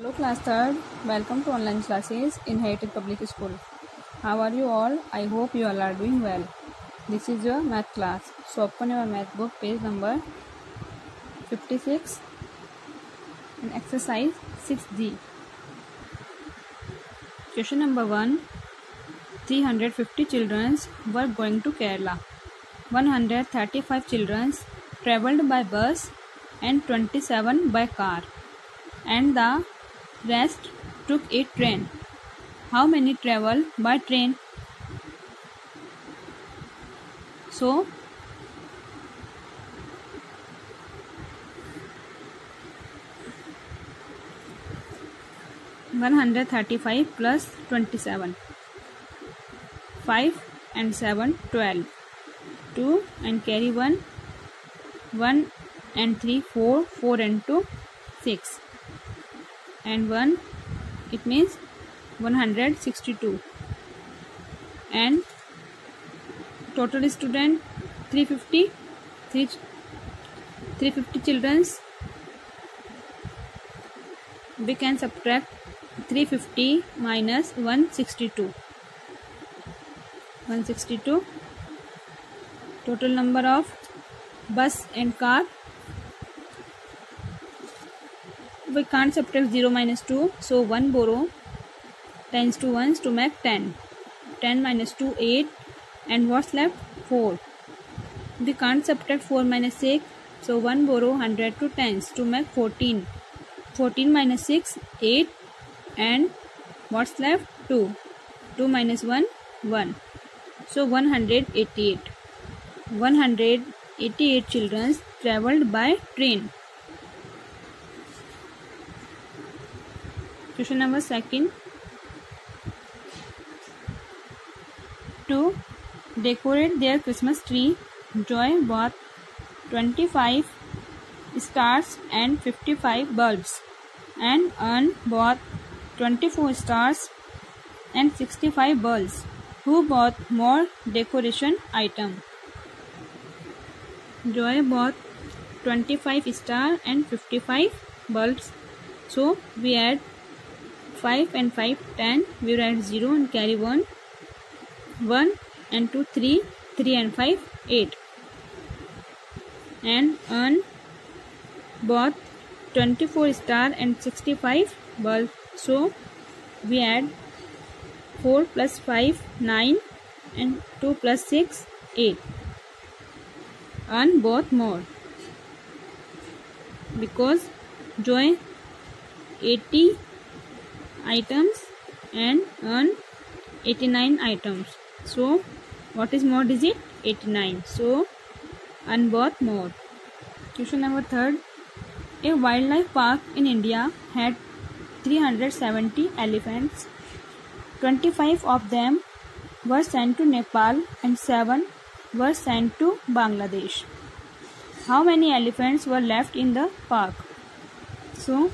Hello class 3rd, welcome to online classes in Heritage Public School. How are you all? I hope you all are doing well. This is your math class. So open your math book page number 56 and exercise 6G. Question number 1 350 children were going to Kerala. 135 children traveled by bus and 27 by car and the rest took a train. How many travel by train? So, one hundred thirty-five plus twenty-seven. Five and seven twelve. Two and carry one. One and three four. Four and two six and 1 it means 162 and total student 350 3 350 children's. We can subtract 350 minus 162 162 total number of bus and car we can't subtract 0 minus 2 so 1 borrow tens to 1s to make 10 10 minus 2 8 and what's left? 4 we can't subtract 4 minus 6 so 1 borrow 100 to tens to make 14 14 minus 6 8 and what's left? 2 2 minus 1 1 so 188 188 children traveled by train Question number second. To decorate their Christmas tree, Joy bought 25 stars and 55 bulbs and Anne bought 24 stars and 65 bulbs. Who bought more decoration item? Joy bought 25 star and 55 bulbs. So we add 5 and 5 10 we write 0 and carry 1 1 and 2 3 3 and 5 8 and Anne both 24 star and 65 bulb so we add 4 plus 5 9 and 2 plus 6 8 Anne both more. Because joy 80 items and Anne 89 items. So what is more digit? 89 so Anne both more. Question number third. A wildlife park in india had 370 elephants. 25 of them were sent to nepal and 7 were sent to bangladesh. How many elephants were left in the park? So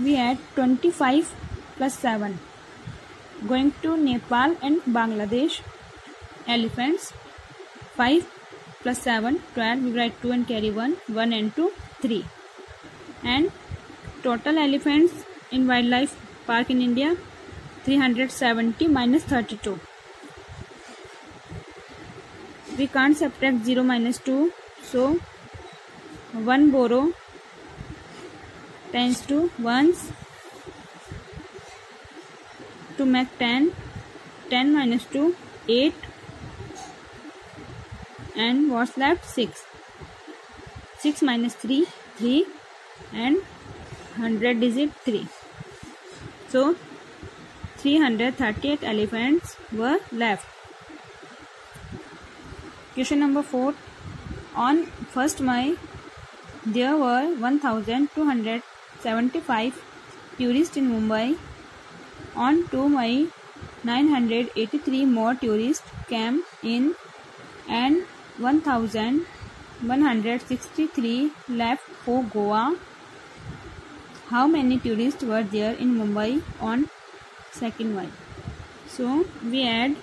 we had 25 plus 7 going to Nepal and Bangladesh elephants 5 plus 7 12 we write 2 and carry 1 1 and 2 3 and total elephants in wildlife park in India 370 minus 32 we can't subtract 0 minus 2 so 1 borrow tends to ones to make 10 10 minus 2 8 and what's left? 6 6 minus 3 3 and 100 digit 3 so 338 elephants were left. Question number 4 on 1st May there were 1275 tourists in Mumbai on 2 May, 983 more tourists came in and 1163 left for Goa. How many tourists were there in Mumbai on 2nd May? So we add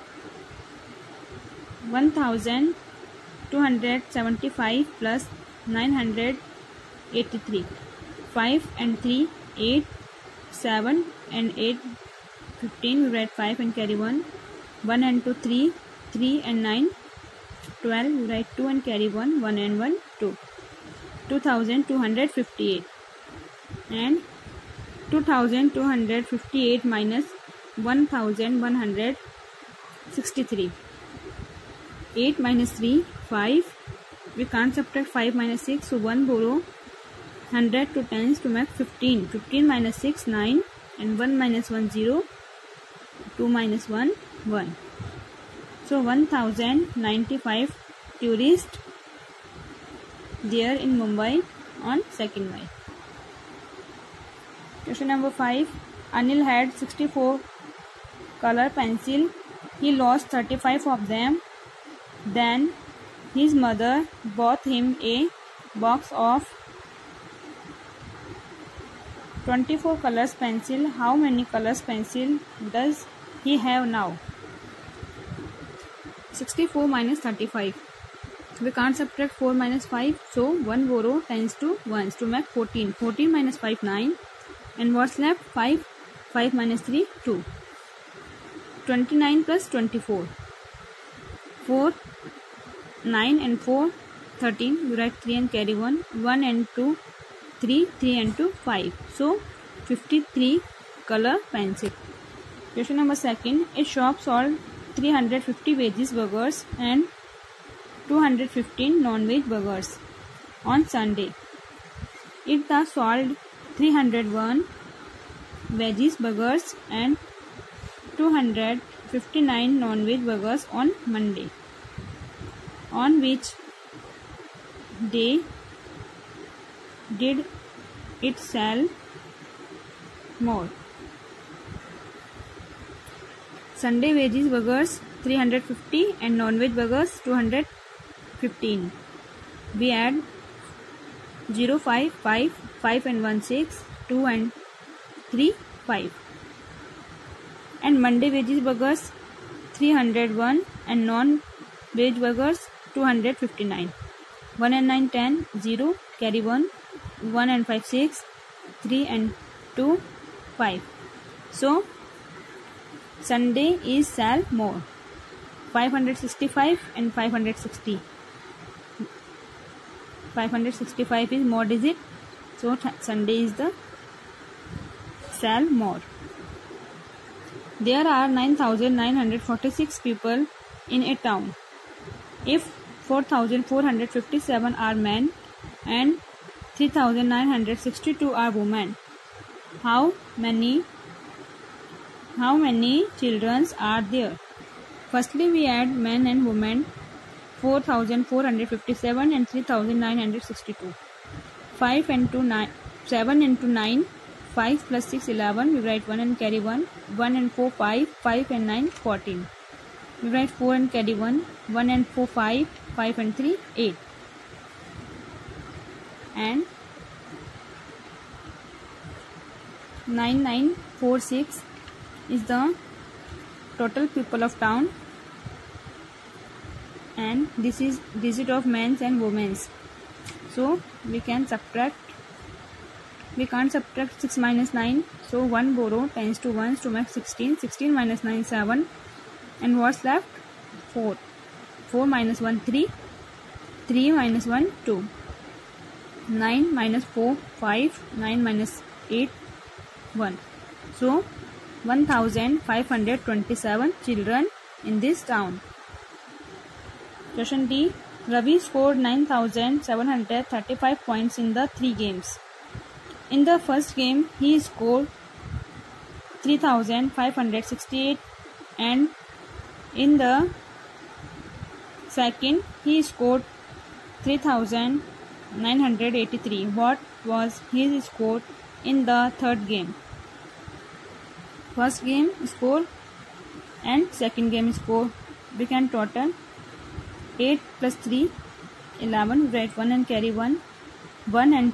1275 plus 983. 5 and 3 8 7 and 8 15 we write 5 and carry 1 1 and 2 3 3 and 9 12 we write 2 and carry 1 1 and 1 2 2258 and 2258 minus 1163 8 minus 3 5 we can't subtract 5 minus 6 so 1 borrow 100 to tens to make 15 15 minus 6 9 and 1 minus 1 0 2 minus 1 1 so 1095 tourists there in Mumbai on 2nd May. Question number 5. Anil had 64 color pencil. He lost 35 of them. Then his mother bought him a box of 24 colors pencil. How many colors pencil does he have now? 64 minus 35 we can't subtract 4 minus 5 so 1 borrow tends to 1 to make 14 14 minus 5 9 and what's left? 5 5 minus 3 2 29 plus 24 4 9 and 4 13 we write 3 and carry 1 1 and 2 3 3 and 2 5 so 53 color pencil question number second a shop sold 350 veggies burgers and 215 non-veg burgers on Sunday. It thus sold 301 veggies burgers and 259 non-veg burgers on Monday. On which day did it sell more? Sunday veggies burgers 350 and non-veg burgers 200 15 we add 0 5 5 5 and 1 6 2 and 3 5 and monday veggies burgers 301 and non veg burgers 259 1 and 9 10 0 carry 1 1 and 5 6 3 and 2 5 so sunday is sell more 565 and 560 565 is more digit. So sunday is the sell more there are 9946 people in a town. If 4457 are men and 3962 are women how many how many children are there firstly we add men and women 4457 and 3962. 5 into 9, 7 into 9, 5 plus 6, 11. We write 1 and carry 1. 1 and 4, 5. 5 and 9, 14. We write 4 and carry 1. 1 and 4, 5. 5 and 3, 8. And 9946 is the total people of town. And this is digit of men's and women's. So we can subtract we can't subtract 6 minus 9 so 1 borrow tends to 1 to make 16 16 minus 9 7 and what's left? 4 4 minus 1 3 3 minus 1 2 9 minus 4 5 9 minus 8 1 so 1527 children in this town Question D. Ravi scored 9,735 points in the three games. In the first game, he scored 3,568 and in the second, he scored 3,983. What was his score in the third game? First game score and second game score. We can total 8 plus 3 11 write 1 and carry 1 1 and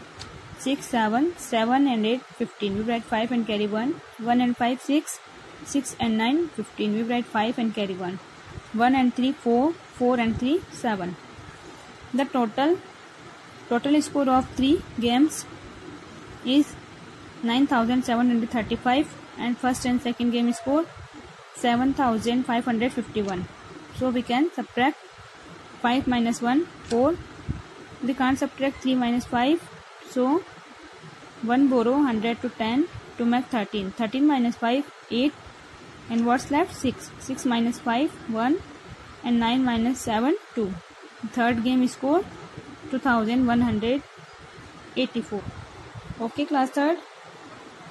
6 7 7 and 8 15 we write 5 and carry 1 1 and 5 6 6 and 9 15 we write 5 and carry 1 1 and 3 4 4 and 3 7 the total total score of 3 games is 9735 and first and second game score 7551 so we can subtract 5 minus 1 4 we can't subtract 3 minus 5 so 1 borrow 100 to 10 to make 13 13 minus 5 8 and what's left? 6 6 minus 5 1 and 9 minus 7 2 third game score 2184 okay class third.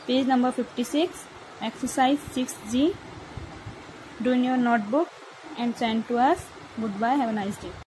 Page number 56 exercise 6g do in your notebook and send to us. Goodbye. Have a nice day